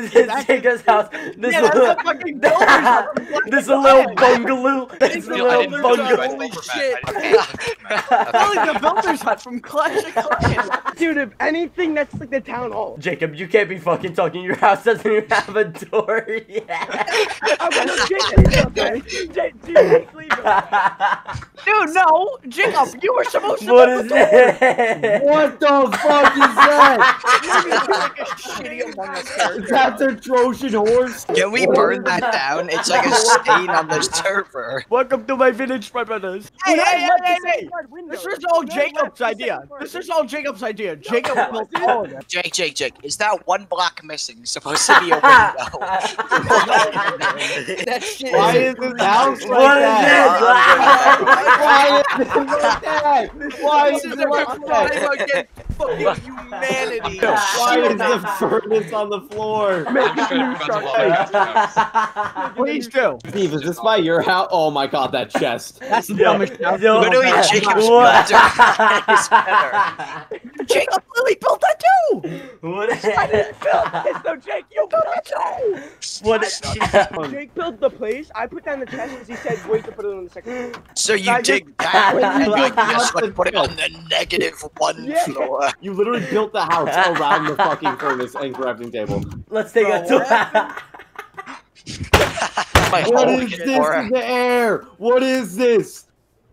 This is Jacob's house. This Yeah, is that's a a fucking builder's this a little bungalow. This is a I little bungalow. Holy Holy shit. shit. Building the builder's hut from Clash of Clans. Dude, if anything, that's like the town hall. Jacob, you can't be fucking talking. Your house doesn't even have a door yet. I'm gonna Jake, leave it, okay? Jake, Jake, leave it. Dude, no! Jacob, you were supposed to what build the it? What the fuck is that? You're like a shitty Among Us character. That the Trojan horse? Can we burn that down? It's like a stain on the server. Welcome to my village, my brothers. Hey, hey, hey, hey, hey! This is all Jacob's idea. This is all Jacob's idea. Jacob built all of it. Jake, Jake, Jake, is that one block missing supposed to be a window? That shit Why is is this house like What is that? this? Why is it like that? Why is it like that? Fucking humanity. Why is the furnace on the floor? I'm sure everyone's a Please do. Steve, is this by your house? Oh my god, that chest. That's the Yo, dumbest house. yo, Literally, Jacob's what? builder is better. Jacob literally built that too. What? I didn't build this though, Jake. You built it too. What? Jake built the place. I put down the chest because he said wait to put it on the second. floor. So you I dig just- that, Wait, and you like built just the- like put it on the negative one Yeah. floor. You literally built the house around the fucking furnace and crafting table. Let's take a Bro, tour. My What whole is this in the air? What is this?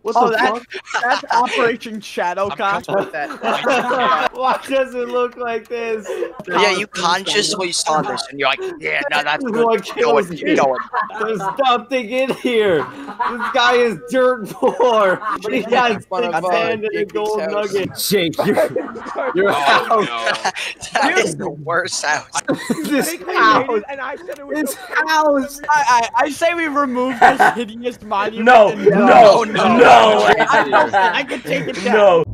What Oh, the that's fuck? that's Operation Shadowcock. Why does it look like this? Yeah, you consciously saw this, and you're like, yeah, no, that's good. What Keep going, kills keep me? going. There's nothing in here. This guy is dirt poor. He has fun of, six sand and a gold house. nugget. Jake, your, your Oh, house. no. That is the worst house. This house. and I said it was This house. I, I, I say we remove this hideous monument. No, oh, no, no, No, no. I, I can take it down. no.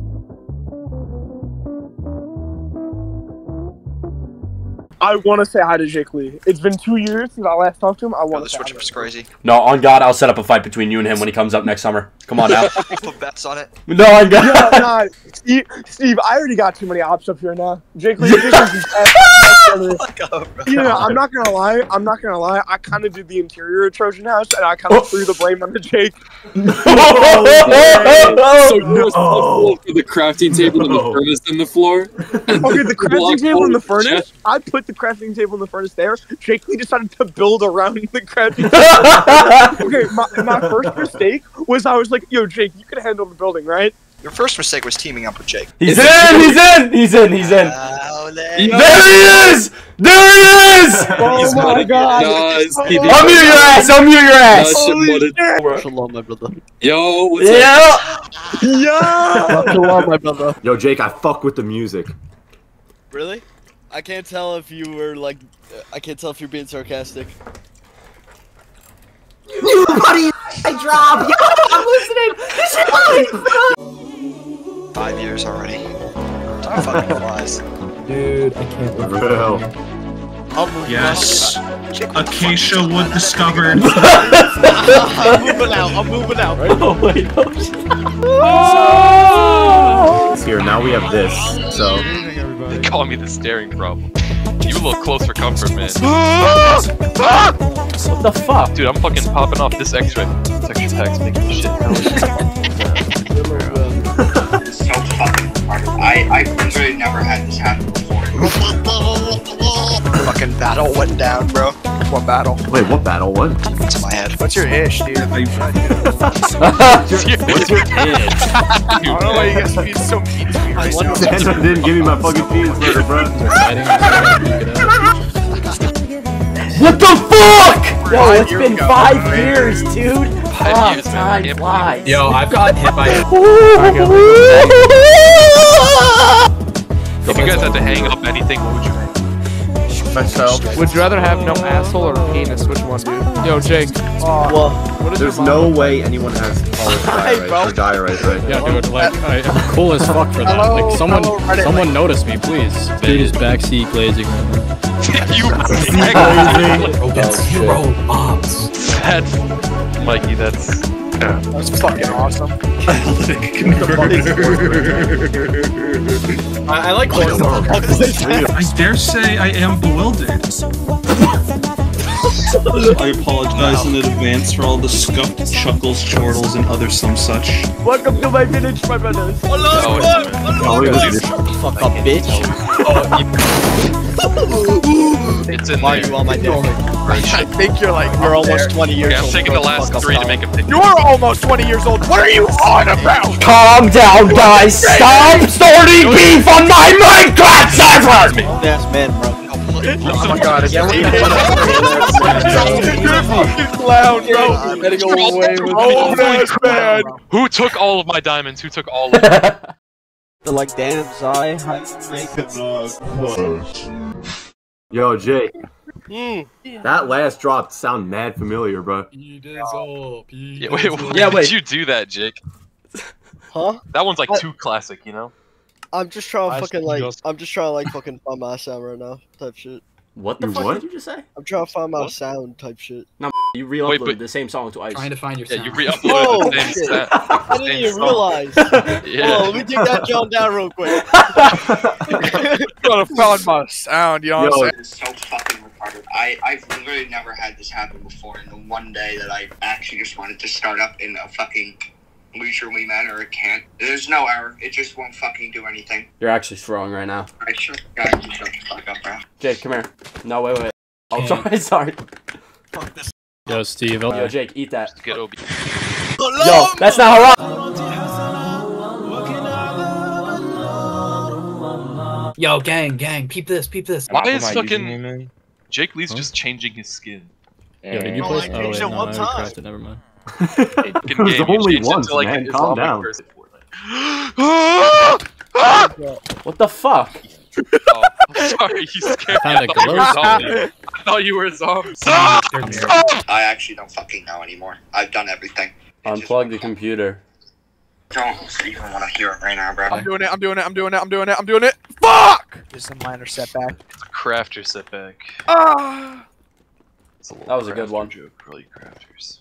I want to say hi to Jake Lee. It's been two years since I last talked to him. I want the to say hi switch to is him. crazy. No, on God, I'll set up a fight between you and him when he comes up next summer. Come on now. Put bets on it. no, on No, God. nah, Steve, Steve, I already got too many ops up here now. Jake Lee, Jake Lee's just- Fuck up, bro. you know, I'm not gonna lie. I'm not gonna lie. I kind of did the interior of Trojan House, and I kind of Oh. threw the blame onto Jake. So you're oh. responsible the crafting table and the oh. furnace in the floor? Okay, the crafting table in the forward, furnace. I put the crafting table in the furnace there. Jake Lee decided to build around the crafting table. okay, my, my first mistake was I was like, "Yo, Jake, you can handle the building, right?" Your first mistake was teaming up with Jake. He's in, he's in, he's in, he's in. Oh, There he is! There he is! Oh he's my. God. Nah, it's PvP. Unmute your ass, unmute your Nah, ass! shit. Shalom, my brother. Yo, what's up? Yeah! Yeah. Shalom, my brother. Yo, Jake, I fuck with the music. Really? I can't tell if you were like. I can't tell if you're being sarcastic. You buddy, I drop. Yo, I'm listening. Five years already. Time fucking flies. Dude, I can't live Bro. Yes. Acacia wood discovered. I'm moving out. I'm moving out. Oh my gosh. Here, now we have this. So, They call me the staring problem. You a little close for comfort, man. What the fuck? Dude, I'm fucking popping off this X-ray. Texture packs making this shit. so fucking hard. I, I literally never had this happen before. Fucking battle went down, bro. What battle? wait, what battle? What? It's in my head. What's your ish, dude? What's your id? don't know why you guys are being so mean to me right now. Santa didn't give me my fucking cheeseburger, bro. What the fuck? Yo, Five it's years been ago. five years, dude. Five Oh, years, man. time flies. Yo, I've gotten hit by a If you guys had to hang up anything, what would you hang? Myself. Would you rather have no asshole or a penis? Which one, dude? Yo, Jake. Well, What is there's no way anyone has polished diorite or diorite, right? Yeah, dude, like, I, I'm cool as fuck for that. Hello, like, someone, hello, Reddit. someone notice me, please. Dude is backseat glazing right now. you That's oh, zero bombs. That's Mikey. That's That's fucking awesome. I, I like horse. I dare say I am bewildered. I apologize in advance for all the scuffed chuckles, chortles, and other some such. Welcome to my village, my brothers. Oh, Shut the fuck up, bitch. It's in Why are there. you on my dick? I think you're like You're up there. almost 20 years Okay, I'm old. taking the last three to make a picture. You're almost 20 years old. What are you on about? Calm down, guys. Stop starting beef on my Minecraft server. Yes, man, bro. Oh my god, again. You're a fucking clown, bro. Getting away with Oh, yes, man. Who took all of my diamonds? Who took all of them? They're like, damn, Zai, how you make it? Yo, Jake, Hmm. that last drop sound mad familiar, bro. Yeah, wait, why Yeah, wait. did you do that, Jake? Huh? That one's like What? too classic, you know? I'm just trying to fucking like. I'm just trying to like fucking find my sound right now, type shit. What the You fuck what? did you just say? I'm trying to find my What? sound type shit. No, you re-uploaded but- the same song twice. Trying to find your Yeah, sound. you re-uploaded Oh, the same shit. stat. I didn't even song. realize. Yeah. Hold let me take that John down real quick. Gotta find my sound, you know what I'm saying? So fucking retarded. I, I've literally never had this happen before, and the one day that I actually just wanted to start up in a fucking leisurely manner, it can't. There's no error. It just won't fucking do anything. You're actually throwing right now. I sure guys, you shut the fuck up, bro. Jake, come here. No, wait, wait. Oh, Okay. sorry, sorry. Yo, Steve. Yo, Jake, eat that. Get OB. Yo, that's not haram. Yo, gang, gang. Peep this, peep this. Why is fucking Jake Lee's just changing his skin? Yo, did you Oh, play? I Oh, changed it it one I time. crafted, Never mind. Fucking It was game, only changed it once, to, like, man. Calm down. person for it. What the fuck? oh, I'm sorry, you scared me. Found I a thought you were a glow zombie. I thought you were a zombie. I actually don't fucking know anymore. I've done everything. It just Unplug the fucking- computer. Don't even want to hear it right now, bro. I'm doing it, I'm doing it, I'm doing it, I'm doing it, I'm doing it. Fuck! This is a minor setback. A Crafter setback. Ah! It's a That was a good one. Joke for you crafters.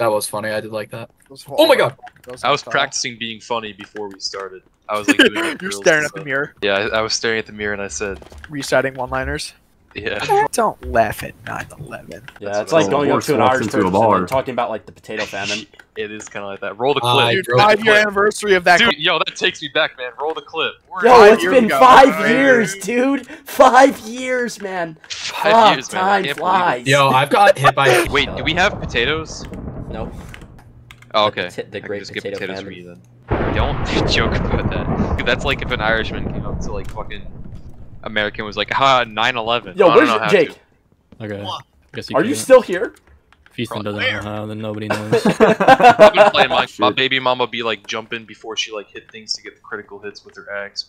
That was funny. I did like that. Those Oh my god. those I was fell. practicing being funny before we started. I was like doing You're staring at the mirror, Yeah, I, I was staring at the mirror and I said, reciting one-liners. "Yeah." Don't laugh at 9/11. Yeah, it's like I going up to an walks Irish into a person and talking about like the potato famine. It is kind of like that. Roll the ah, I clip. Dude, five-year clip. anniversary of that. Dude, yo, that takes me back, man. Roll the clip. We're Yo, it's been ago. five Five years, dude. Five years, man. five ah, years, man. I time flies. Yo, I've got hit by. Wait, do we have potatoes? No. Oh, okay. pota- the I can great just get potato potatoes famine. for you then. Don't joke about that. That's like if an Irishman came up to like fucking American was like, ha, 9/11. Yo, where's know Jake? to. Okay. Guess you Are you can't. still here? If Ethan doesn't know how, then nobody knows. I've been playing my, my baby mama be like jumping before she like hit things to get the critical hits with her axe.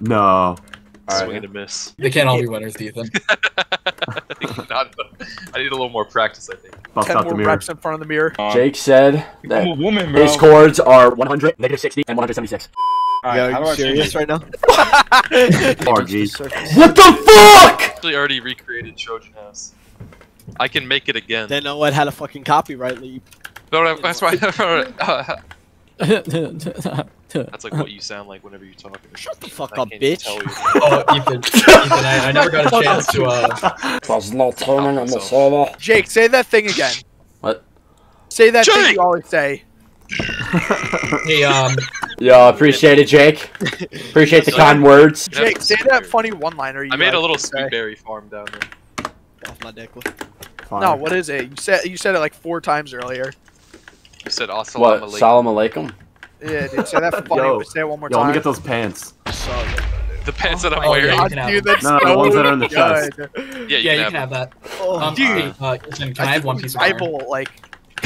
No. Swing Alright. and a miss. they can't all be winners, Ethan. Not. I need a little more practice, I think. Bust Ten out the more mirror. reps in front of the mirror. Jake said that a woman, his bro. chords are 100, negative 60, and 176. Yo, are you serious right now? RG. What the fuck? Actually, already recreated Trojan House. I can make it again. They know it had a fucking copyright leap. No, no, that's why. That's like what you sound like whenever you're talking. Shut the fuck I up, bitch. Oh, Ethan. Ethan, I, I never got a chance to. Uh, There's no turning on the server. Jake, say that thing again. What? Say that thing you always say. hey, um, Yo, appreciate it, Jake. Appreciate the kind words. Jake, say that funny one-liner. You I made a little to say. sweet berry farm down there. Off my dick. No, what is it? You said you said it like four times earlier. You said assalamu What? alaikum. Salam alaikum? Yeah, dude. Say that funny. Yo, say it one more Yo, let me get those pants. The pants that I'm Oh, wearing. yeah, God, you can have dude, that's No, no, the ones that are in the chest. Yeah, you yeah, can you have can have that. Oh, Um, dude. uh, Ethan, can I have one piece of armor? rival like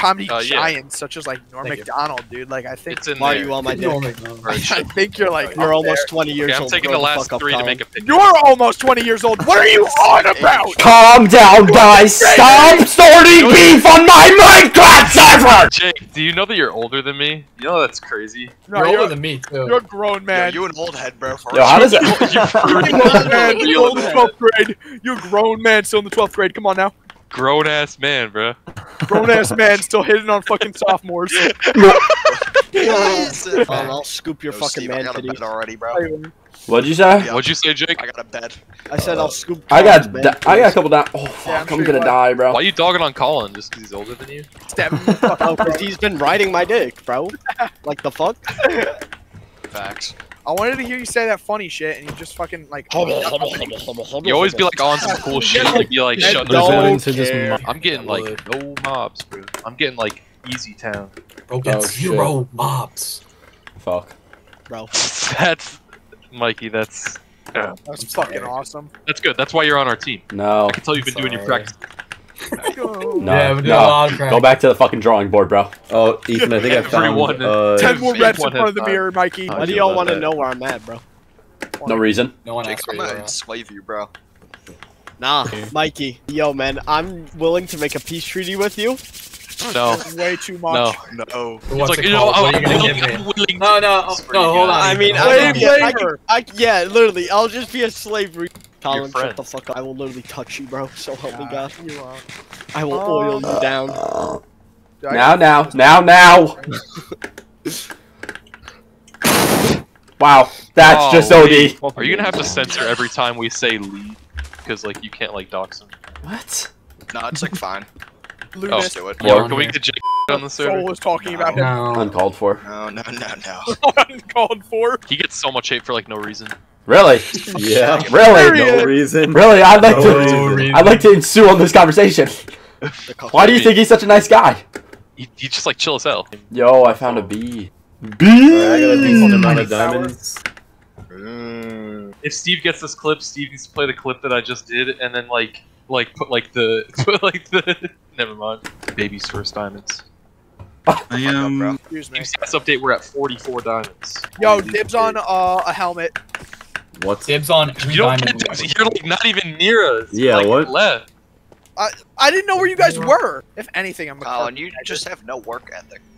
comedy Uh, yeah. giants such as like Norm Thank you. Macdonald, dude. Like I think It's in Why are you on my dick? I think you're like You're up almost 20 years Okay, I'm old. taking the last Oh, fuck up, three to Colin. make a there. picture. You're almost 20 years old. What are you on about? Calm down, guys. Stop starting beef on my Minecraft server. Jake, do you know that you're older than me? You know that's crazy. No, You're you're, older than me, too. you're a grown man. Yo, you an old head, bro. Yo, how does it? You're a grown man. You're still in the 12th grade. You're a grown man still in the 12th grade. Come on now. Grown ass man, bro. Grown ass man still hitting on fucking sophomores. Colin, I'll scoop your fucking man titties. already, bro. What'd you say? What'd you say, Jake? I got a bed. I said I'll uh, scoop. I got man, I got a couple down. Oh fuck, I'm I'm, sure gonna would. die, bro. Why are you dogging on Colin just because he's older than you? Stab me. Oh, because he's been riding my dick, bro. Like the fuck? Facts. I wanted to hear you say that funny shit, and you just fucking like. You always be like on some cool shit. You'd be like, shut Don't this I'm getting like no mobs, bro. I'm getting like easy town. Bro, get Oh, zero mobs. Fuck. Bro. That's Mikey. That's yeah, That's fucking awesome. that's good. That's why you're on our team. No. I can tell you've been doing your practice. No. Yeah, we did a no. Go back to the fucking drawing board, bro. Oh, Ethan, I think I found. Everyone- Uh, Ten more reps in front of the has mirror, Mikey. Why do y'all want to know where I'm at, bro? No reason. No one Jake, asked I'm you gonna enslave you, bro. Nah, Mikey. Yo, man, I'm willing to make a peace treaty with you. No, Way too much. no. No. It's What's like it you know. I'm, you gonna willing- give me? I'm willing. No, no, oh, no, hold on. I mean, I, Slave can, I, can, I, yeah, literally, I'll just be a slavery. Colin, shut the fuck up. I will literally touch you, bro. So help me God. You won't. I will oil you oh. down. Dude, Now, now, now, now. Wow, that's Oh, just Lee. OD. Are you gonna have to censor every time we say lead? Because like you can't like dox him. What? No, it's like fine. Oh, Lunas. Just do it. Yo, on can we get Jake on the Soul server? was talking about him. No. Uncalled for. No, no, no, no. Uncalled for. He gets so much hate for like no reason. Really? yeah. Really? No reason. Really? I'd like No to. reason. I'd like to ensue on this conversation. Why do you think he's such a nice guy? He, he just like chill as hell. Yo, I found a bee. Alright, I got a decent amount of Money diamonds. Mm. If Steve gets this clip, Steve needs to play the clip that I just did, and then like like put like the put like the never mind. Baby's first diamonds. I am. Excuse me. Steve update. We're at 44 diamonds. Yo, dibs on uh, a helmet. What's Dibs on You don't get dibs. You're like not even near us. Yeah, like, what? Left. I didn't know where you guys were. If anything, I'm a Colin, you just have no work ethic.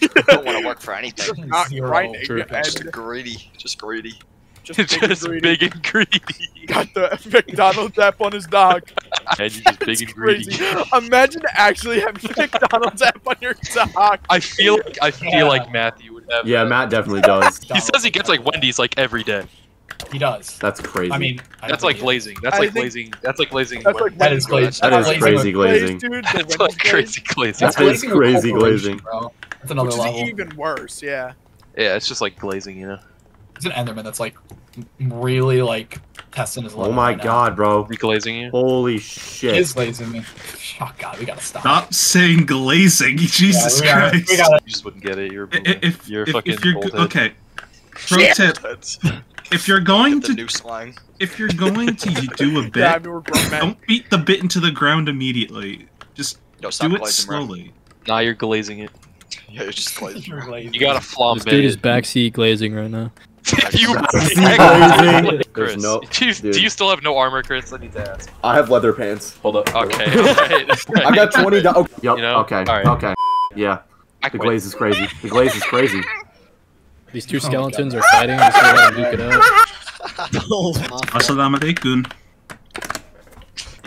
You don't want to work for anything. not grinding. Just greedy. Just greedy. Just, big and just greedy. big and greedy. Got the McDonald's app on his dog. And you're just big and greedy. Imagine actually having McDonald's app on your dog. I feel like I feel like Matthew would have. Yeah, that. Matt definitely does. He says he gets like Wendy's like every day. He does. That's crazy. I mean, I That's like glazing. That's I like glazing. That's like glazing. That's like That is Wendy's. glazed. that is crazy glazing. dude. That's like crazy glazing. That's That is glazing with crazy glazing. Bro. That's another Which is even worse. Yeah. Yeah, it's just like glazing, you know. It's an Enderman that's like really like testing his Oh my right now. god, bro. Reglazing you. Holy He shit. is glazing me. Oh god, we gotta stop. Stop saying glazing, Jesus Yeah, we gotta- Christ. we gotta- You just wouldn't get it. You're a I- boomer. if, you're if, fucking if you're old go- head. okay. Pro tip: If you're going to new slang. if you're going to do a Yeah, I bit, mean, we're grown men. don't beat the bit into the ground immediately. Just Yo, do it glazing, bro. slowly. Nah, you're glazing it. Yeah, you're just glazing. You're glazing. You gotta flambe This dude is backseat glazing right now. You glazing. Chris, no- do, you, do you still have no armor, Chris? I need to ask. I have leather pants. Hold up. Okay, alright. I got 20 dollars. Yup, You know? okay. Alright. Okay. Yeah. The glaze is crazy. The glaze is crazy. These two oh skeletons are fighting. I'm just gonna duke it out. Assalamu alaikum.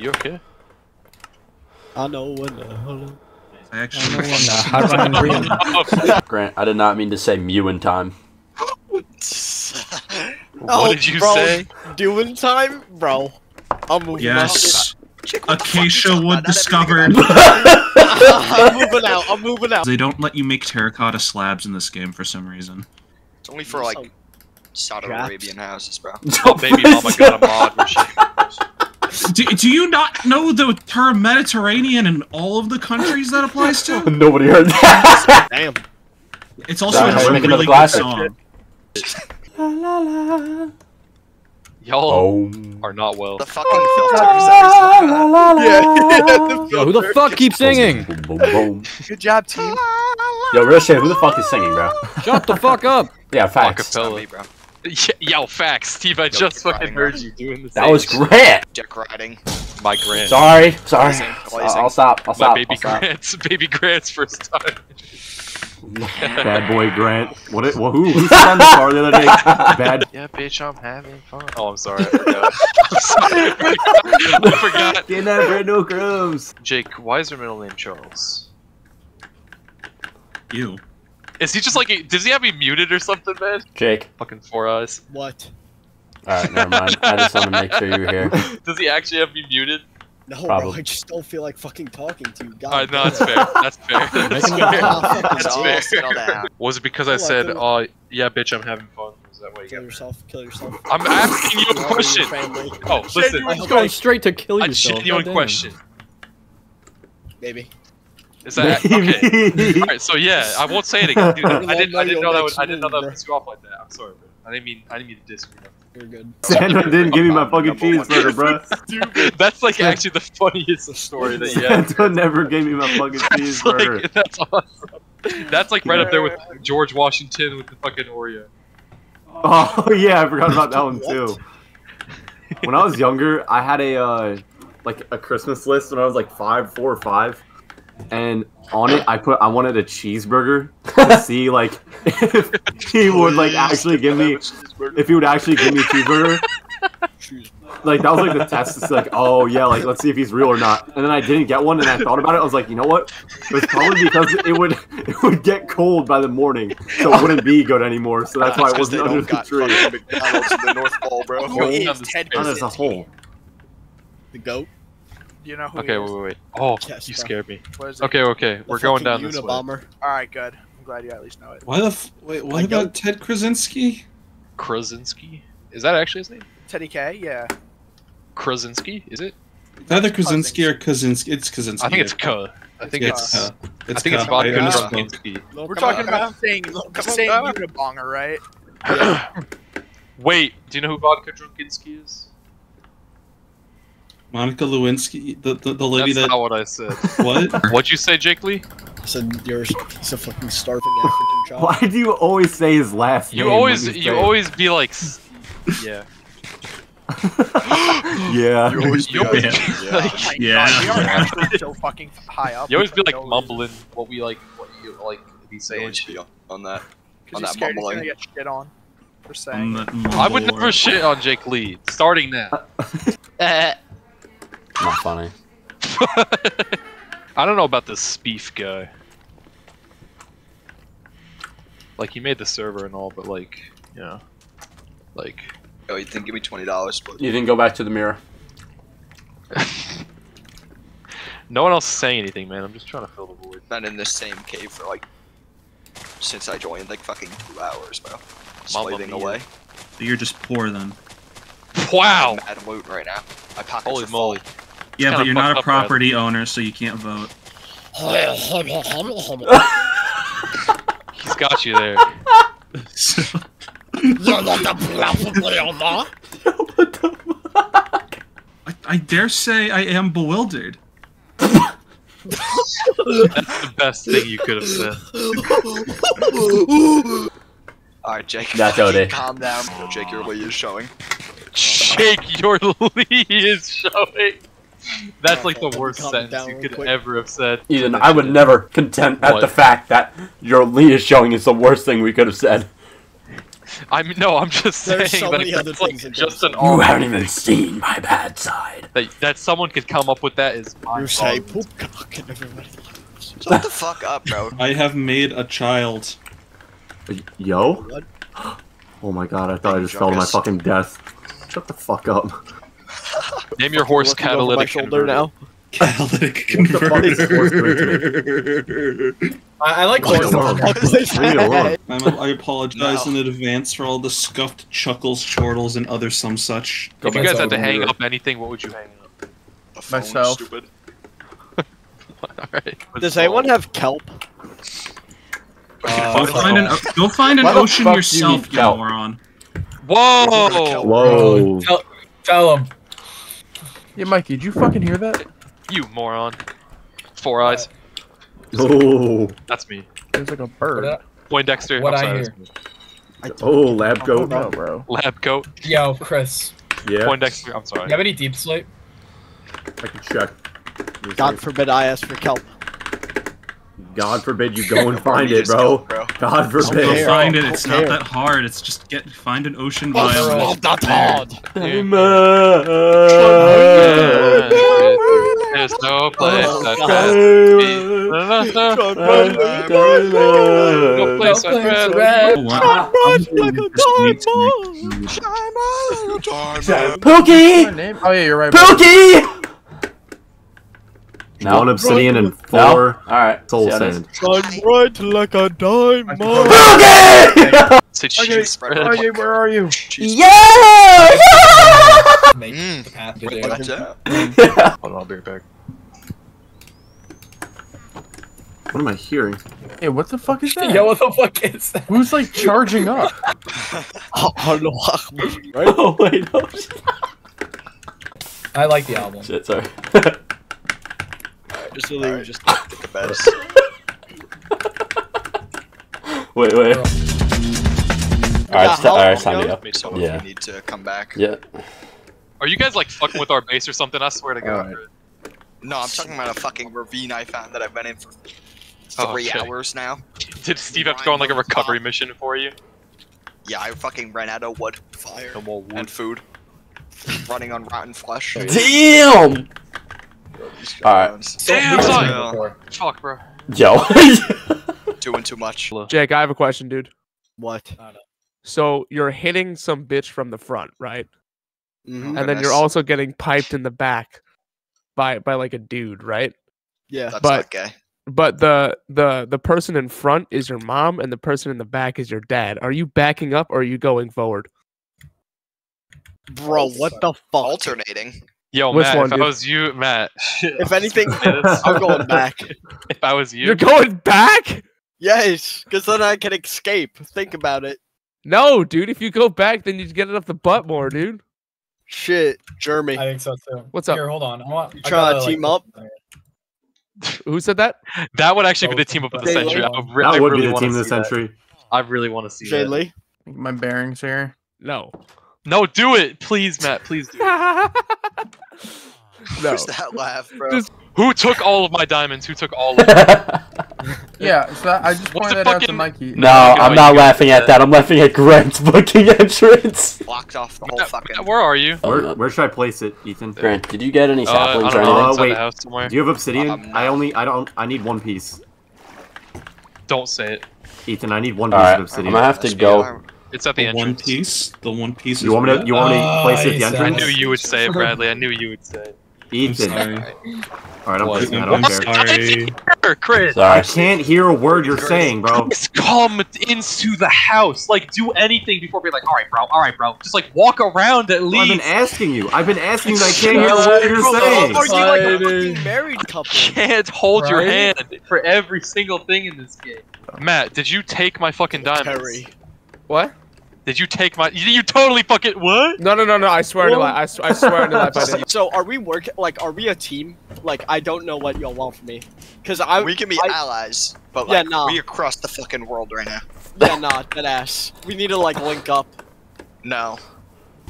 You okay? I know when the hell. I actually. Oh, Grant, I did not mean to say Mew in time. what Oh, did you bro. say? Doing time, bro. I'm moving Yes. Chick, what the fuck you Acacia wood discovered. out. I'm moving out. I'm moving out. They don't let you make terracotta slabs in this game for some reason. It's only for like Saudi Traps. Arabian houses, bro. Oh, baby mama got a mod where she Do, do you not know the term Mediterranean in all of the countries that applies to? Nobody heard that. Damn. It's also Sorry, a we're making really another good classic. song. Y'all Oh. are not well. The fucking filters that Yeah. Yo, who the fuck keeps singing? Boom, boom, boom. Good job, team. Yo, real shit, who the fuck is singing, bro? Shut the fuck up. Yeah, facts. It's not Acapella. me, bro. Yo, facts, Steve. I just fucking riding, heard you doing the That was great. Dick riding. My grand. Sorry, sorry. Glazing, I'll, glazing. I'll stop. I'll My stop. baby I'll stop. Grant's baby Grant's first time. Bad boy Grant. What? It, well, who? Who said on the car the other day? Bad. Yeah, bitch, I'm having fun. Oh, I'm sorry. I forgot. I'm sorry. I forgot. I. Getting that brand new crumbs. Jake, why is your middle name Charles? You. Is he just like? Does he have me muted or something, man? Jake, Fucking four eyes. What? Alright, never mind. I just want to make sure you're here. Does he actually have me muted? No, bro, I just don't feel like fucking talking to you. God Alright, no, that's fair. That's fair. That's fair. down, That's settle fair. settle down. Was it because I Hold on, said, hold "Oh, yeah, bitch, I'm having fun"? Was that why you Kill got? yourself. Kill yourself. I'm asking you a question. Oh, oh listen, He's going straight to kill a yourself. genuine goddamn. question. Maybe. Is that okay? All right, so yeah, I won't say it again. Dude, I didn't. I didn't know that. Would, I didn't know that would piss you off like that. I'm sorry, bro. I didn't mean. I didn't mean to diss you. You're good. Santa didn't give me my fucking cheeseburger, bro. That's like actually the funniest story that you have. Santa never gave me my fucking That's cheeseburger. like that's awesome. That's like right up there with George Washington with the fucking Oreo. Oh yeah, I forgot about that one too. When I was younger, I had a uh, like a Christmas list when I was like five, four or five, and on it I put I wanted a cheeseburger to see like if he would like actually give me if he would actually give me a cheeseburger. Like that was like the test. It's like, oh yeah, like let's see if he's real or not. And then I didn't get one, and I thought about it. I was like, you know what? It's probably because it would it would get cold by the morning, so it wouldn't be good anymore. So that's why it That's 'cause they wasn't under don't the tree. McDonald's in the North Pole, bro. Who is Ted Not as a Kaczynski? whole. The goat. You know who Okay, he wait, is? wait, wait. Oh, Yes, you bro. scared me. What is it? Okay, okay, we're going fucking down this way. Unabomber. All right, good. I'm glad you at least know it. Why the f- wait? What I go- Ted Krasinski? Krasinski? Is that actually his name? Teddy K, yeah. Krasinski? Is it? It's either Krasinski or Kaczynski. It's Kaczynski. I think it's K. I think Yeah, it's. K. It's I think it's vodka I. Krasinski. We're talking about saying saying Unibonger, right? Wait, do you know who vodka Drunkinski is? Monica Lewinsky, the the, the lady That's that not what I said. what? What'd you say, Jake Lee? I said you're he's a fucking starving African child. Why do you always say his last You name? always, when you you always be like, yeah. Yeah. You always be like, be yeah. like, oh my Yeah. God, we are actually so fucking high up. you always be like no reason. mumbling what we like, what you like be saying. always be on- on that. 'Cause on that scared gonna mumbling. get shit on for saying. I would never shit on Jake Lee. Starting now. Uh, Not funny. I don't know about this Spief guy. Like he made the server and all, but like, you know, like Oh, you didn't give me twenty dollars, but You didn't go back to the mirror. no one else is saying anything, man. I'm just trying to fill the void. been in this same cave for like since I joined, like fucking two hours, bro. Mamma Slaving away. So you're just poor then. Wow. I'm mad loot right now. My pockets Holy are full. Moly. Yeah, but you're not a up, Brad. property owner, so you can't vote. He's got you there. So- I, I dare say I am bewildered. That's the best thing you could have said. Alright, Jake. That's fucking Calm down. Yo, Jake, your lead is showing. Shake your Lee is showing. That's like the worst down sentence you could quick. ever have said. Ethan, I would never content at What? the fact that your Lee is showing is the worst thing we could have said. I mean, no, I'm just saying so that many other like things just go an You all haven't even seen my bad side. that, that someone could come up with that is You say mind-boggling. poop cock and everybody. Shut the fuck up, bro. I have made a child. Yo? What? Oh my god, I thought I just fell to my fucking death. Shut the fuck up. Name your horse Looking over my catalytic converter. now. Catalytic What the fuck is horse converter. I, I like Leave me horse. alone. Leave me alone. I'm a, I apologize No. in advance for all the scuffed chuckles, chortles, and other some such. If you guys had to hang up anything, what would you hang up? The phone, Myself. Stupid. Alright. Does anyone have kelp? Uh, uh, go find an, go find an ocean fuck you yourself, need you kelp? moron. Whoa! Whoa. Tell, tell him. Yeah, Mikey, did you fucking hear that? You moron. Four eyes. Oh. That's me. It was like a bird. I- uh, Poindexter. What I'm I hear. Oh, lab Oh, goat. no, bro. Lab coat. Yo, Chris. Yeah, Poindexter. I'm sorry. You have any deep sleep? I can check. God forbid I ask for kelp. God forbid you go and find it, bro. go, bro. God forbid. Okay. find it. It's not that hard. It's just get find an ocean Oh, biome. not hard. There's no place Oh, that God. can be. Go play some red. Pookie! Oh yeah, you're right. Pookie! No. One obsidian and No? four Alright. soul see how it is. sand. Shine like a diamond. Pookie! Say Okay, cheese okay, where are you? Yeah! Make Mm. the path to Wait, do. yeah! Hold on, I'll be right back. What am I hearing? Hey, what the fuck is that? Yeah, what the fuck is that? Who's like charging up? Oh, wait, no. I like the album. Shit, sorry. Just a Alright, just take the best. wait, wait. Alright, it's ti- alright, it's time to go. So Yeah. we need to come back. Yeah. Are you guys like fucking with our base or something? I swear to God. Alright. No, I'm talking about a fucking ravine I found that I've been in for oh, three Okay. hours now. Did Steve have to go on like a recovery mission for you? Yeah, I fucking ran out of wood, fire, No more wood. and food. Running on rotten flesh. Damn! Alright. Damn, Yeah. son! Fuck, bro. Yo. Doing too much. Jake, I have a question, dude. What? So you're hitting some bitch from the front, right? Mhm. And then you're also getting piped in the back by by like a dude, right? Yeah. That's but- not gay. But the the the person in front is your mom, and the person in the back is your dad. Are you backing up or are you going forward? Bro, what the fuck? Alternating. Yo, Which Matt, one, if I was you, Matt. If anything, I'm going back. if I was you, You're going back? Yes, because then I can escape. Think about it. No, dude. If you go back, then you get it up the butt more, dude. Shit, Jeremy. I think so too. What's up? Here, hold on. I want. You I trying to gotta, team like, up? Who said that? that would actually be the Both team of the of them. century. I, That would I would really be the team of the see that. century. I really want to see Jay that. Lee? My bearings here. No. No, do it, please, Matt. Please do. it. no. Who's that laugh, bro? Just- Who took all of my diamonds? Who took all of them? Yeah, so I just What's pointed the that out to fucking- Mikey. no, No, I'm not laughing at that. I'm laughing at Grant's booking entrance. Blocked off the whole Matt, fucking. Matt, where are you? Where, where should I place it, Ethan? Grant, did you get any Uh, saplings don't or anything? Inside wait. house somewhere. Do you have obsidian? Um, I only, I don't, I need one piece. Don't say it. Ethan, I need one piece Alright, of I'm gonna have to go. It's at the The one entrance. piece. The one piece. You is want me to, you want me to Oh, place it at the oh, entrance? I knew you would say it, Bradley. I knew you would say it. I'm Ethan. sorry. Alright, I'm What? placing it. I I'm don't care. sorry. Here, Chris. I can't hear a word you're saying, bro. Just come into the house. Like, do anything before being like, all right, bro, all right, bro. Just like walk around at Well, I've been asking you. I've been asking you. I can't hear a word you're Bro, saying. Are you like a fucking married couple? Can't hold your hand for every single thing in this game. Matt, did you take my fucking diamonds? Terry. What? Did you take my? You, you totally fucking what? No, no, no, no. I swear to life. I, sw- I swear to life. I. So are we working? Like, are we a team? Like, I don't know what y'all want from me. Cause I We can be I, allies, but Yeah, like nah. we across the fucking world right now. yeah, nah, dead ass. We need to like link up. No,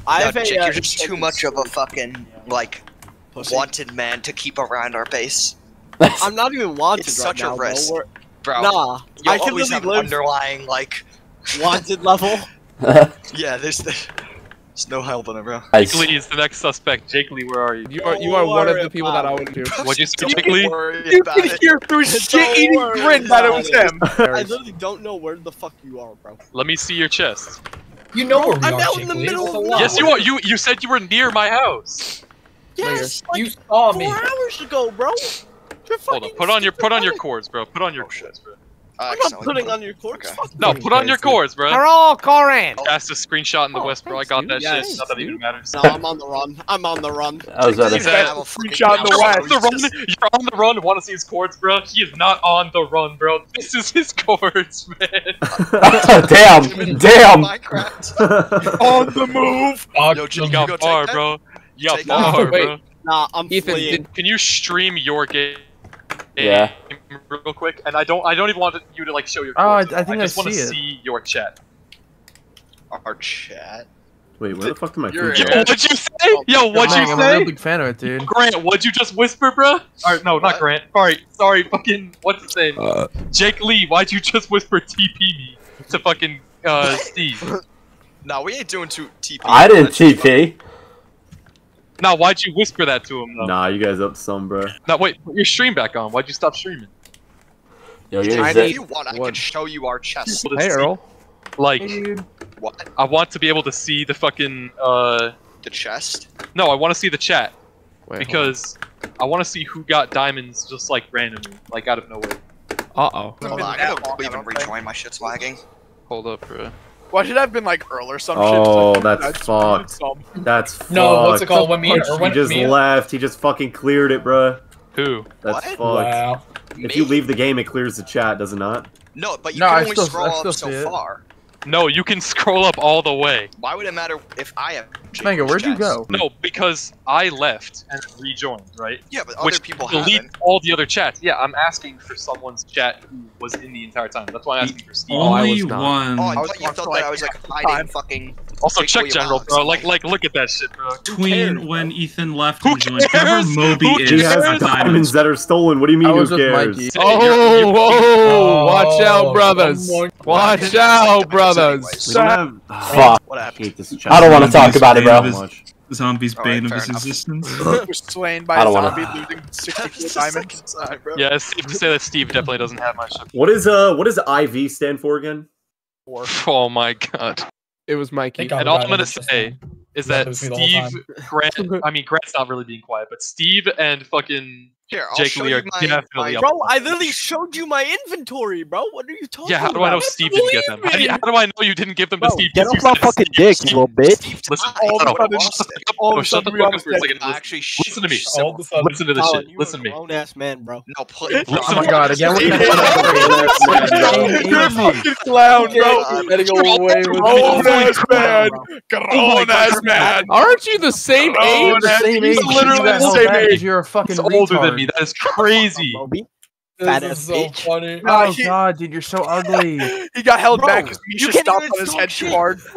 I no, have a. Jake, uh, you're just too much of a fucking like pussy. wanted man to keep around our base, I'm not even wanted It's right such a now, bro. risk. We're- bro. Nah, you I can always literally have live underlying like wanted level. Yeah. There's there's no helping it, bro. Ice. Lee is the next suspect. Jake Lee, where are you? You are you are one of the people that I about went to. What'd you say, Jake Lee? You can it. hear through shit-eating grin that it was him. I literally don't know where the fuck you are, bro. Let me see your chest. You know where we I'm are, out in the Lee. middle of nowhere. Yes, you are. You you said you were near my house. Yes, You like saw four me. hours ago, bro. You're Hold on. Put on your put on your cords, bro. Put on your oh, cords, bro. I I'm not putting on your cords. Okay. No, put on your cords, bro. Hello, Corin. That's a screenshot in the Oh, West, bro. I got dude. that Yes, shit. Not that even matters. No, I'm on the run. I'm on the run. I was about to He's say. at- I'm Screenshot in the You're West. on the run. You're on the run. Want to see his cords, bro? He is not on the run, bro. This is his cords, man. damn, damn. Minecraft. On the move. Fuck Yo, them. Jake, You got go far, bro. You got far, bro. Nah, I'm Ethan, fleeing. did, Can you stream your game? Yeah. Real quick, and I don't. I don't even want you to like show your. Oh, I- cords. I think I just want to see your chat. Our chat. Wait, where the fuck am I? You're food in. go? What'd you say? Yo, what'd Dang, you I'm a real say? big fan of it, dude. Grant, what'd you just whisper, bro? Or no, not Grant. Sorry, sorry. Fucking what's his name? Uh, Jake Lee. Why'd you just whisper TP me to fucking uh Steve? No, we ain't doing two TP. I didn't That's TP. Now, why'd you whisper that to him though? Nah, you guys up some, bro. Now, wait, put your stream back on. Why'd you stop streaming? Yo, If yeah, is you want, I can show you our chest. Hey, Earl. Like, What? I want to be able to see the fucking uh. The chest? No, I want to see the chat Wait, because I want to see who got diamonds just like randomly, like out of nowhere. Uh oh. Hold on, I gotta even rejoin. My shit's lagging. Hold up, bro. Why should I have been like Earl or some shit? Oh, Like, that's fun, fucked. some- That's fucked. No, what's it called? When me and He just me left. He just fucking cleared it, bruh. Who? That's What? fucked. Wow. If you leave the game, it clears the chat, does it not? No, but you No, can I only still- scroll I up still so it. far. No, you can scroll up all the way. Why would it matter if I have? Mango, where'd you go? No, because I left and rejoined, right? Yeah, but other Which people deletes haven't. all the other chats. Yeah, I'm asking for someone's chat who was in the entire time. That's why I'm asking for Steve. Oh, Only one. Oh, I I thought you thought like, that I was like half hiding time. fucking. Also, Jake check general, logs. bro. Like, like, look at that shit, bro. Between when Ethan left Who and joined, whoever cares? Moby Who is He has diamonds diamonds. that are stolen. What do you mean? I was Who with cares? Mikey. You're- you're- Oh, whoa! Watch Oh, out, oh, brothers! Watch out, brothers! We don't have. Fuck. What I hate this. I don't want to talk about it, bro. bane of much. his- Zombies All right, bane of his enough. existence. was slain by I a don't wanna- zombie losing 64 diamonds. second bro. Yeah, it's safe to say that Steve definitely doesn't have much. What is uh? What does IV stand for again? Oh my god. It was Mikey. Thank And all I'm gonna say time. is That that was me the whole Steve, Grant, I mean, Grant's not really being quiet, but Steve and fucking Here, I'll Jake show Lee you are my. definitely my up. Bro, I literally showed you my inventory, bro. What are you talking Yeah, how about? do I know Steve didn't get them? How do, you- how do I know you didn't give them to Bro, Steve? get off my fucking Steve? dick, you little bitch. Listen, All of a sudden- the fuck all up. of a Shut the sudden we fuck all up for a second. I Listen- actually Listen to me. All of a sudden- Listen to this shit. Listen to a me. grown ass man, bro. No, please. Oh, oh my god, again with You're a fucking clown, bro. Getting away with Grown ass man. Oh my Grown ass God. man. Aren't you the same age? You're the same age. literally You got the same back age. 'cause You're a fucking older than me. That is crazy. Moby. Fat This ass is so bitch. funny. Nah, Oh he- god, dude, you're so ugly. He got held Bro, back because you Misha can't stopped on his head shit. too hard.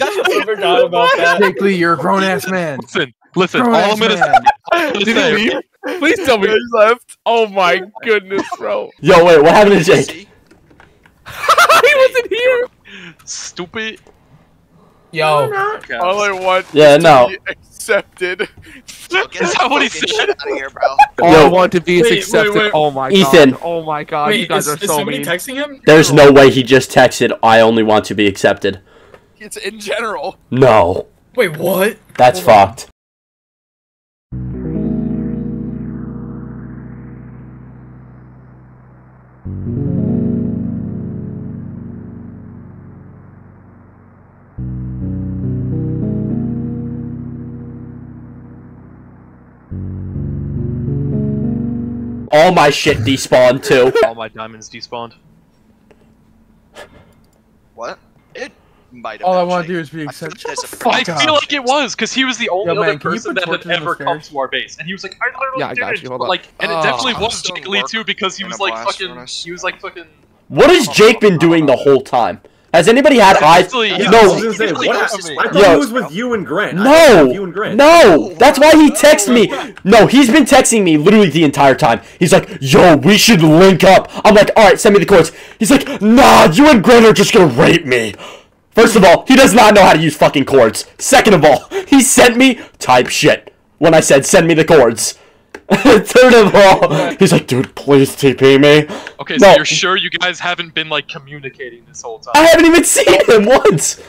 I forgot about that. Jake Lee, you're a grown ass man. Listen, listen. Grown All ass I'm gonna man. say. Did he leave? Please tell me. He left. Oh my goodness, bro. Yo, wait, what happened to Jake? He wasn't here. Stupid. Yo, God. All I want Yeah, is no. To be accepted. So get Is that that what he said? out of here, bro. All Yo. I want to be Wait, wait, accepted. wait. Oh my Ethan. god. Oh my god. you wait, guys is, are is so somebody mean. texting him? There's no way he just texted, I only want to be accepted. It's in general. No. Wait, what? That's Hold on. fucked. All my shit despawned too. All my diamonds despawned. What? It might have All I want to do is be I feel accepted. like there's a oh, I Fuck feel like it was because he was the only Yo, other man, can person that had torches in the ever come to our base, and he was like, "I literally Yeah, I got did you, it." hold But, on. Like, and it Oh. definitely was Still Jake Lee too because he was like fucking. furnace. He was like fucking. What has Jake been doing the whole time? Has anybody had eyes? Seriously, Yeah, No. I was gonna say, what happened? I thought Yo. he was with you and Grant. I was you and No, Grant. no, that's why he texted me. No, he's been texting me literally the entire time. He's like, "Yo, we should link up." I'm like, "All right, send me the codes." He's like, "Nah, you and Grant are just gonna rape me." First of all, he does not know how to use fucking chords. Second of all, he sent me type shit when I said send me the chords. Third of all, he's like, "Dude, please TP me." Okay, so No. you're sure you guys haven't been like communicating this whole time? I haven't even seen him once.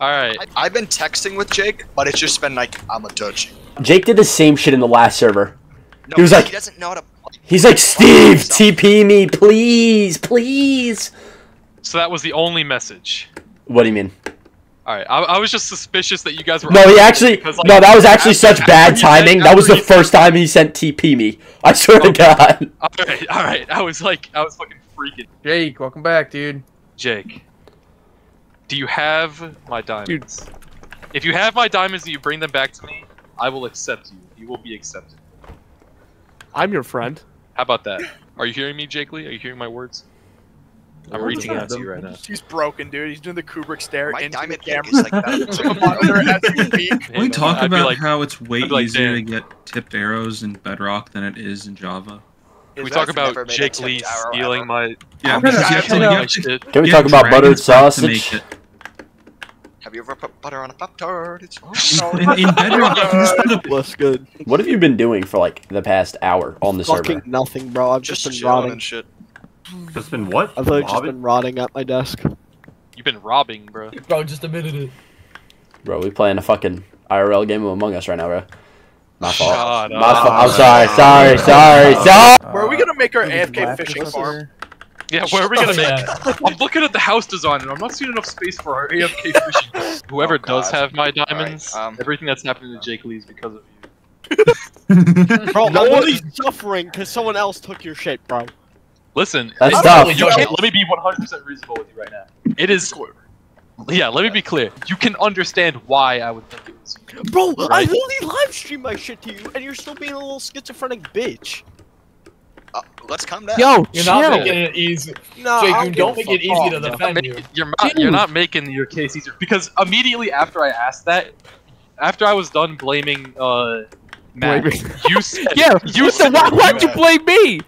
All right. I, I've been texting with Jake, but it's just been like I'm a touch. Jake did the same shit in the last server. No, He was like- he doesn't know how to. play. He's like, Steve, TP me, please, please. So that was the only message. What do you mean? All right. I, I was just suspicious that you guys were. No, he actually. because, like, No, that was actually after- such bad after he sent- timing. That was the he- first time he sent TP me. I swear to God. All right, all right. I was like, I was fucking freaking. Jake, welcome back, dude. Jake, do you have my diamonds? If you have my diamonds and you bring them back to me, I will accept you. You will be accepted. I'm your friend. How about that? Are you hearing me, Jake Lee? Are you hearing my words? I'm reaching out to you right now. He's broken, dude. He's doing the Kubrick stare My into the diamond camera. is like that. It's like a monitor at his feet. Can we talk I'd about like- how it's way like, easier to get tipped arrows in Bedrock than it is in Java? Can we talk about never Jake Lee stealing my? Yeah, I'm because gonna you have have to to get know. my like, shit. Can we talk about buttered Dragon's Breath to sausage? Have you ever put butter on a pop tart? It's In, in Bedrock, you can just put a What's good? What have you been doing for like the past hour on the Fucking server? nothing, bro. I've just, been rotting. shit. Just been what? I've literally just Robbing? been rotting at my desk. You've been robbing, bro. Bro, just admitted it. Bro, we playing a fucking IRL game of Among Us right now, bro. My fault. Shut My up. fault. I'm sorry. Sorry. Sorry. Sorry. Where are we gonna make our AFK fishing farm? Yeah, where are we gonna Oh, make? I'm looking at the house design and I'm not seeing enough space for our AFK fishing. Whoever Oh, does have my diamonds, um, everything that's happening to Jake Lee is because of you. Bro, I'm only suffering because someone else took your shit, bro. Listen, That's it- tough. you can't- let me be 100% reasonable with you right now. It is. Yeah, let me be clear. You can understand why I would think it was. you. Bro, I Right. literally live stream my shit to you, and you're still being a little schizophrenic bitch. Uh, let's calm down. Yo, You're not making it easy. No, Jake, I you don't don't make it fuck easy to off, bro. defend you. You're not, you're not making your case easier because immediately after I asked that, after I was done blaming uh Matt, Blaming- you said Yeah, you you said why, why'd you blame me?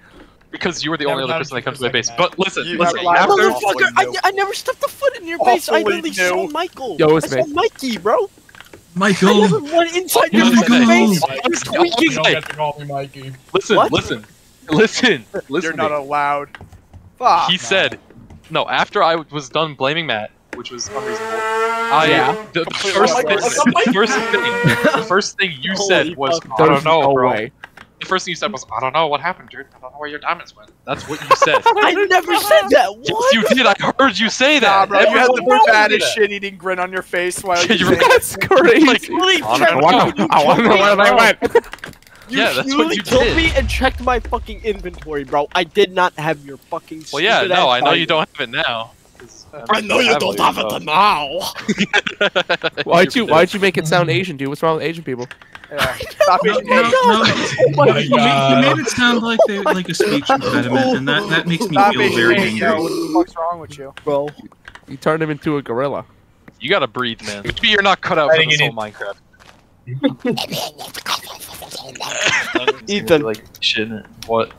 Because you were the Never only other person that comes to my a base. second, But listen, You listen. never. After Motherfucker, I, I never stepped a foot in your base. I Awfully literally saw. Michael. Yo, it's I me. saw Mikey, bro. I Michael. never went inside your don't fucking base. Mike. I'm squeaking. You don't get to call me Mikey. listen, What? listen, listen, listen. You're not allowed. Fuck. He said, no. After I was done blaming Matt, which was unreasonable, I Yeah. the, the first thing, the first thing, the first thing you said was. I don't know, no bro. way. The first thing you said was, I don't know what happened, dude. I don't know where your diamonds went. That's what you said. I never said that. yes, What? you did. I heard you say Nah, that. bro, you had the Everyone told me fattest shit-eating grin on your face while Yeah, you you're That's crazy. Like, I checked don't know. want to I want to know where they went. You Yeah, that's what literally you killed did. me and checked my fucking inventory, bro. I did not have your fucking. Well, yeah, no, I know you don't have it now. 'cause, I know you don't have it now. Why'd you Why'd you make it sound Asian, dude? What's wrong with Asian people? Yeah. Stop No, being no, hate. no. my You, made, you made it sound like they like a speech impediment, and that, that makes me Stop feel being very hate, yo. angry. What the fuck's wrong with you? bro. You turned him into a gorilla. You gotta breathe, man. Maybe you're not cut out for think this you whole Minecraft. Ethan. Like shit. What?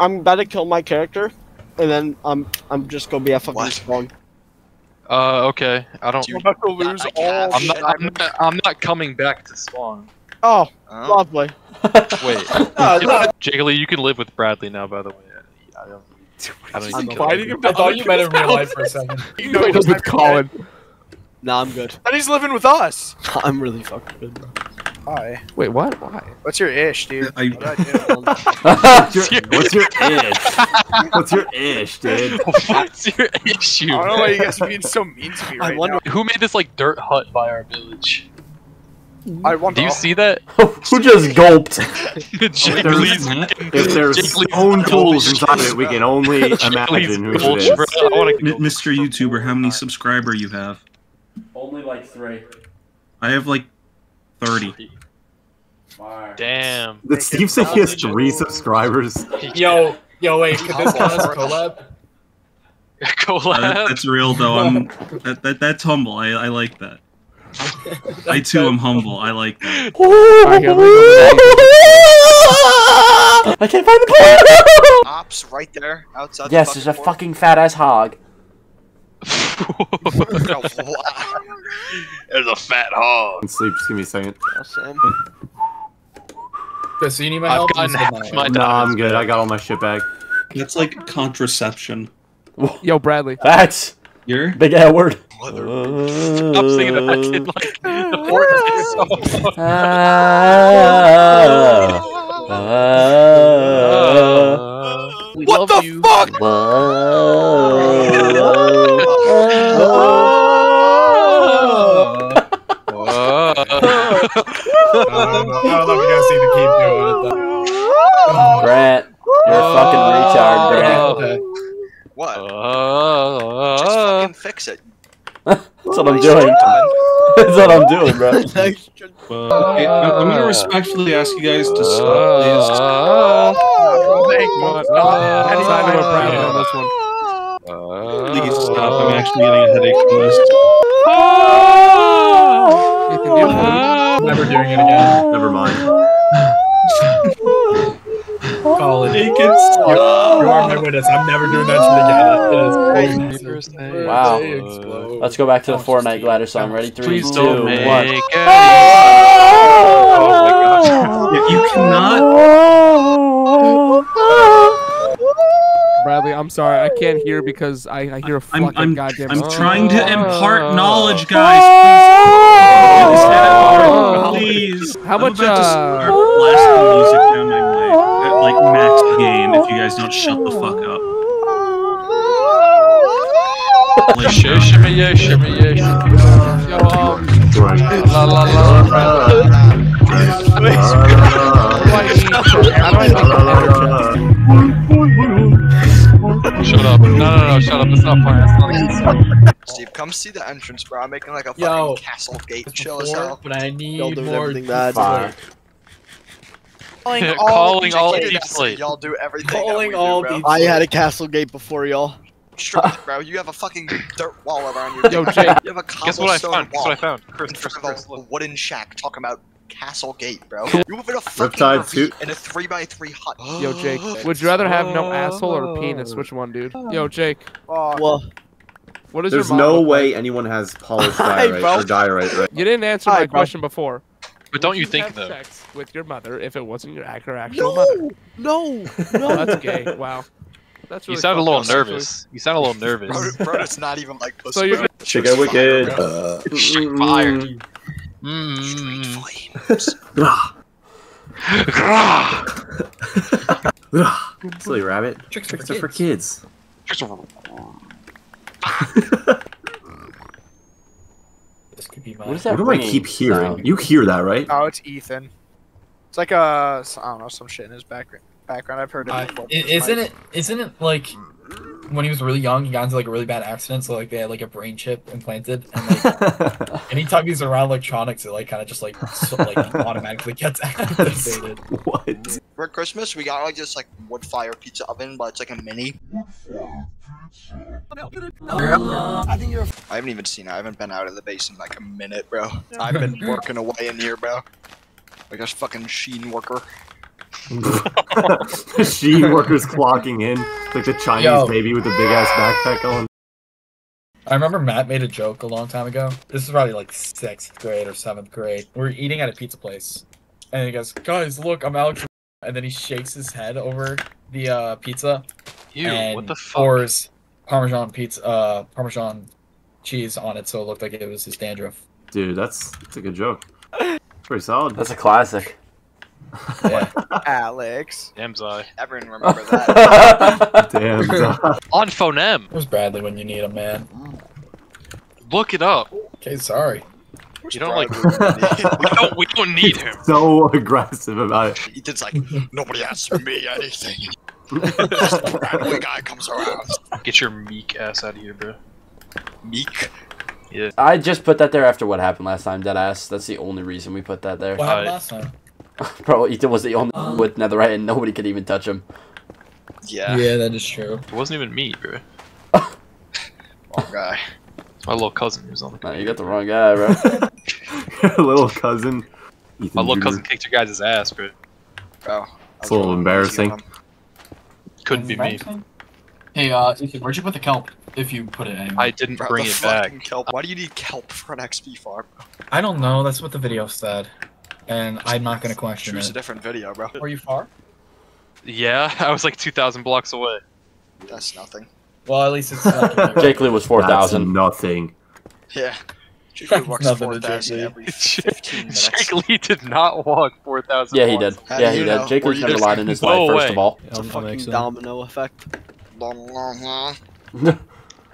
I'm about to kill my character, and then I'm I'm just gonna be a fucking What? spawn. Uh, okay. I don't. Dude, I'm about to lose I, all. I'm not, I'm, not, I'm not coming back to spawn. Oh, Oh. lovely. Wait. No, no. Jiggly, you can live with Bradley now. By the way. I don't. I don't I'm even fighting him. I thought you meant in real life for a second. You You know ain't he's with not Colin. Nah, I'm good. And he's living with us. I'm really fucking good, bro. Why? Wait, what? Why? What's your ish, dude? I- What did I do? What's your, what's your ish? What's your ish, dude? What's your issue? I don't know why you guys are being so mean to me I right wonder- Who made this like dirt hut by our village? Now. I wonder. Do you see that? Who just gulped? Jake there's- Lee's If there's Jake Lee's stone tools inside of it, we can only imagine who it is. Bro, I wanna M- Mr. YouTuber, how many subscriber you have? Only like three. I have like 30. Damn. Did Steve say he has three subscribers? Yo, yo, wait, could this count as collab? Uh, that- Collab. that's real though. I'm that, that that's humble. I, I like that. I too am humble. I like that. I can't find the player. Ops right there outside. Yes, the there's a door. fucking fat ass hog. There's a fat hog. Sleep, just give me a second. Oh, awesome. Chris, you need my I've help? gotten You half said my no. No, I'm good. I got all my shit back. That's like contraception. Yo, Bradley. That's You're big ass word. Stop singing that kid like the Fortnite song. Ah, We What love the you. fuck? Whoa. I don't know if you guys need to keep doing it though. Grant, you're a fucking retard, Grant. Okay. What? Uh, Just fucking fix it. That's what I'm doing. That's what I'm doing, bro. Okay, I- I'm gonna respectfully ask you guys to stop, please. Uh, uh, uh, I'm siding with Bradley on this. Please stop. I'm actually getting a headache from this. Ethan, do you Never doing it again. Never mind. College. You, you are my witness. I'm never doing that shit again. It is Wow. Explode. Let's go back to the Fortnite glider song. Ready? Three, Please two, don't one. it. Oh my gosh. You, you cannot. Bradley, I'm sorry, I can't hear because I, I hear a I'm, fucking I'm, goddamn. I'm trying to impart knowledge, guys. Please. How I'm much, about to uh, start blasting music down my mic at like max gain if you guys don't shut the fuck up. Like, Shimmy, shimmy, yeah, shimmy, yeah. Yo, um, La la la. Shut up. No, no, no, shut up. It's not funny. It's not a good. Steve, come see the entrance, bro. I'm making like a fucking Yo. castle gate. Chill as Before, hell. but I need Y'all doing more. everything bad. Fire. Calling all, calling all deep Destiny, slate. Y'all do everything. Calling we do, all bro. I had a castle gate before y'all. Straight, bro. You have a fucking dirt wall around your. Yo, dick. Jake. You have a Guess what I cobblestone found? Guess wall what I found? Chris, in Chris, Chris, of a look. wooden shack. Talking about castle gate, bro. You live in a fucking Riptide ravine in a three by three hut. yo, Jake, would you rather have no asshole or a penis? Which one, dude? Yo, Jake, Well, what is There's your mom no way like? anyone has polished diorite bro. or diorite, right? You didn't answer Hi, my bro. question before. But don't you think though? sex with your mother if it wasn't your ac- or actual mother? no, no, Oh, that's gay. Wow. That's You sound a little up, actually. nervous. You sound a little nervous. Bro, bro, it's not even like pussy. So you're bro. Chicken wicked. Shit fire. Straight Mm. flames. Silly rabbit. Tricks for kids. Tricks are for kids. This could be What mine. is that What do I keep hearing? sound? You hear that, right? Oh, it's Ethan. It's like a, I don't know, some shit in his background. Background, I've heard it Uh, before. i- isn't it? Isn't it like when he was really young, he got into like a really bad accident, so like they had like a brain chip implanted, and like anytime he's around electronics, it like kind of just like so, like automatically gets activated. what? For Christmas, we got like this like wood fire pizza oven, but it's like a mini. I haven't even seen it. I haven't been out of the base in like a minute, bro. I've been working away in here, bro. Like a fucking sheen worker. Sheen workers clocking in like the Chinese Yo. baby with the big ass backpack on. I remember Matt made a joke a long time ago. This is probably like sixth grade or seventh grade. We're eating at a pizza place, and he goes, "Guys, look, I'm Alex," and then he shakes his head over the uh, pizza Ew, and what the fuck? pours Parmesan pizza, uh, Parmesan cheese on it, so it looked like it was his dandruff. Dude, that's that's a good joke. Pretty solid. That's a classic. Yeah. Alex. Emzai. Everyone remember that. Damn. dog. On Phonem. Where's Bradley when you need him, man? Look it up. Okay, sorry. You don't like. we don't. We don't need him. so aggressive about it. Ethan's like, nobody asks me anything. the Bradley guy comes around. Get your meek ass out of here, bro. Meek. Yeah. I just put that there after what happened last time, deadass. That's the only reason we put that there. What happened last time? Bro, Ethan was the only one with netherite and nobody could even touch him. Yeah. Yeah, that is true. It wasn't even me, bro. Wrong guy. It's my little cousin who was on the. Nah, you got the wrong guy, bro. Your little cousin. Ethan My little Jr. cousin kicked your guys' ass, bro. Bro. It's a little embarrassing. Couldn't be me. Hey, uh, Ethan, where'd you put the kelp? If you put it anywhere. I didn't Bro, bring it back. Kelp. Why do you need kelp for an XP farm? I don't know. That's what the video said, and I'm not gonna question Choose a different video, bro. Were you far? Yeah, I was like 2,000 blocks away. That's nothing. Well, at least it's not. Jake Lee was 4,000. nothing. Yeah. Chico walks 4,000 every 15 minutes. Jake Lee did not walk 4,000 Yeah, he did. How Yeah, he did. know? Jake Were Lee's you never just- lied in his Go life, first of all. It's a I'll- I'll fucking domino effect.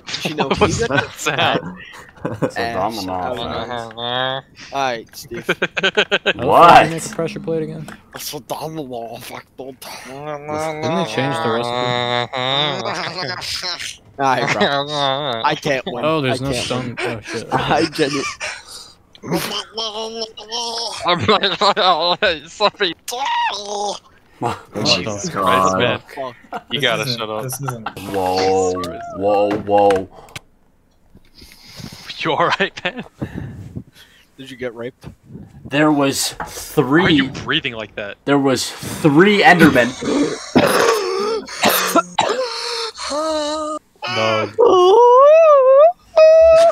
What You know What's music? that sound? It's a Ass. domino. Alright, Steve. How the you What? make a pressure plate again? It's a domino effect. Don't- Didn't they change the recipe? Alright, bro. I can't win. Oh, there's I no can't stone. Oh shit. I genuinely. I'm like, Oh, sorry. Jesus Christ, man. Fuck. You gotta shut up. This isn't. Whoa, whoa, whoa. You alright, man? Did you get raped? There was Why are you breathing like that? There was three Endermen.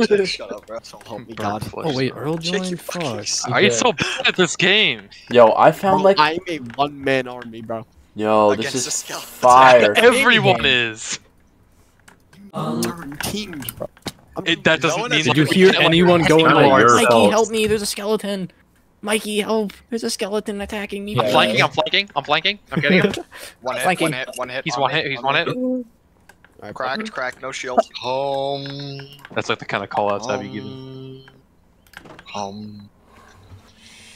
Shut up, bro. So help me God. Oh wait, Earl Shake joined. Fuck. face. Why are you so bad at this game? Yo, I found Bro, like. I'm a one man army, bro. Yo, this is fire. Everyone is. Turn teams, bro. It, that doesn't one mean Did you hear anyone going like, Mikey, help me, there's a skeleton. Mikey, help, there's a skeleton attacking me. I'm flanking. I'm flanking. I'm flanking. I'm getting him. One hit, one hit, one hit. He's one hit. He's one me. Hit. Cracked, cracked, no shield. Home. That's like the kind of call outs I'd be giving. Home.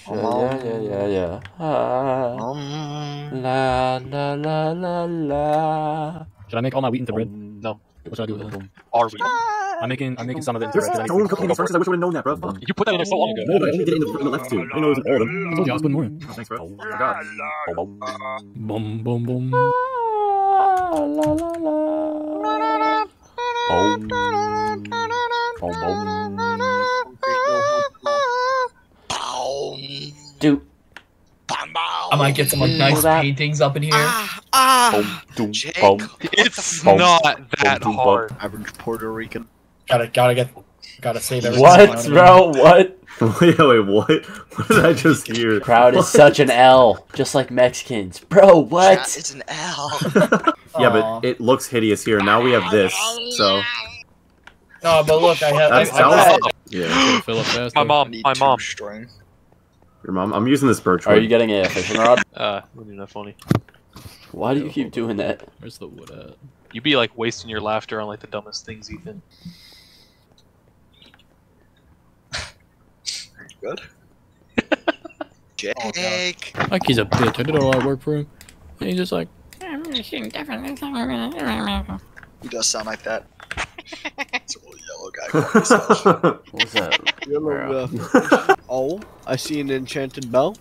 Yeah, yeah, yeah, yeah. Ah, Home. la la la la la. Should I make all my wheat into bread? No. What should I do with it? Are we? I'm making, I'm making some of it into There's bread. 'cause I no one need to- cooking these first. I wish I would have known that, bro. Fuck. You put that in there so long ago. No, but I only did it in the, in the left two. I know it was all of them. I told you I was putting more in. Oh, thanks, bro. Oh my god. Boom, boom, boom. La la la la. Boom. Boom, boom. Dude. I might get some like, nice that- paintings up in here. Ah, Boom, doom, Jake. boom. It's Boom. not that Boom, boom, hard. Average Puerto Rican. Gotta, gotta get, gotta save everything. What, bro? What? wait, wait, what? What did I just hear? Crowd is such an L, just like Mexicans. Bro, Chat what? is an L. Yeah, but it looks hideous here. Now we have this, so No, but look, I have. that's I, I, I, yeah. Fill up fast. My mom. My mom. String. Your mom. I'm using this birch Are you getting a fishing rod? Uh, wasn't that funny? Why do you keep doing that? Where's the wood at? You be like wasting your laughter on like the dumbest things, Ethan. Good. Jake. Mikey's a bitch. I did all that work for him. And he's just like, He does sound like that. it's a little yellow guy. What's that? Yellow, Bro. uh, oh, I see an enchanted bell.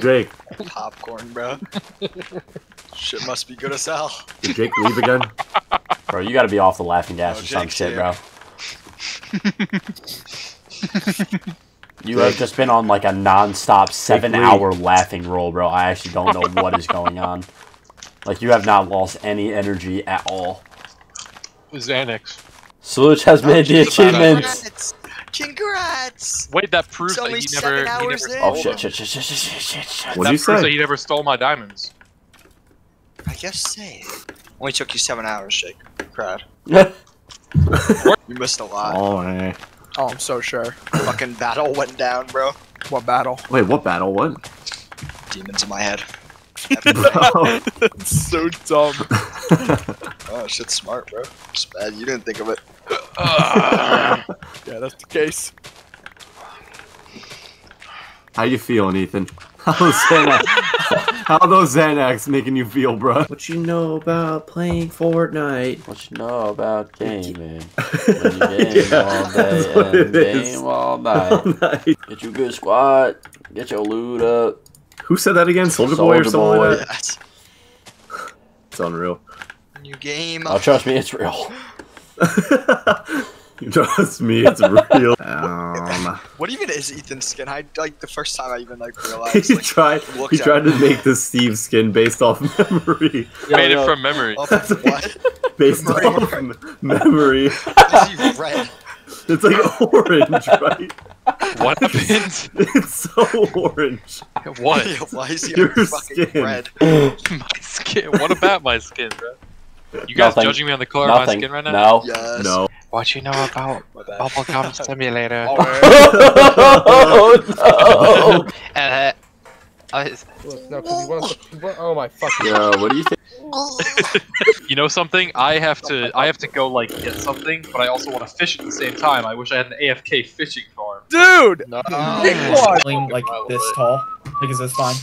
Jake, Popcorn, bro. Shit must be good as hell. did Jake leave again? Bro, you gotta be off the laughing gas Oh, or some shit, here. bro. You have just been on like a non-stop seven-hour laughing roll, bro. I actually don't know what is going on. Like you have not lost any energy at all. Xanax. Sluch has made the achievements. Congrats! Congrats! Wait, that proves that only he never. He never in. Oh shit! them. Shit! Shit! Shit! Shit! Shit! Shit! What'd that you proves say? that he never stole my diamonds. I guess say. Only took you seven hours, Jake. Crowd. shit. You missed a lot. Oh, hey. Oh, I'm so sure. Fucking battle went down, bro. What battle? Wait, what battle? What? Demons in my head. It's so dumb. Oh, shit's smart, bro. It's bad. You didn't think of it. Yeah, that's the case. how you feeling, Ethan? How's Xanax? How are those Xanax making you feel, bro? What you know about playing Fortnite? What you know about gaming? When you game Yeah, all that's day what and it is. game all night. All night. Get you a good squat. Get your loot up. Who said that again? Soldier Boy or Soulja something Boy. like that? Yes. It's unreal. New game. Oh, trust me, it's real. Trust me, it's real. Um, What even is Ethan's skin? I like the first time I even like he realized. Like, tried. looked He tried it. to make the Steve skin based off memory. Made it from memory. Oh, what? Based off memory. Is he red? It's like orange, right? What happened? It's so orange. What? Why is he Your fucking skin. red? my skin. What about my skin, bro? You guys Nothing. judging me on the color of my Nothing. skin right now? No. Yes. No. What do you know about My bad. Bubblegum Simulator? oh no! Uh, I- No, 'cause he wants. he wa- Oh my fucking. Yo, what do you think? you know something? I have to. I have to go like get something, but I also want to fish at the same time. I wish I had an AFK fishing farm. Dude! No. Big one! Like this tall. Like, is this fine?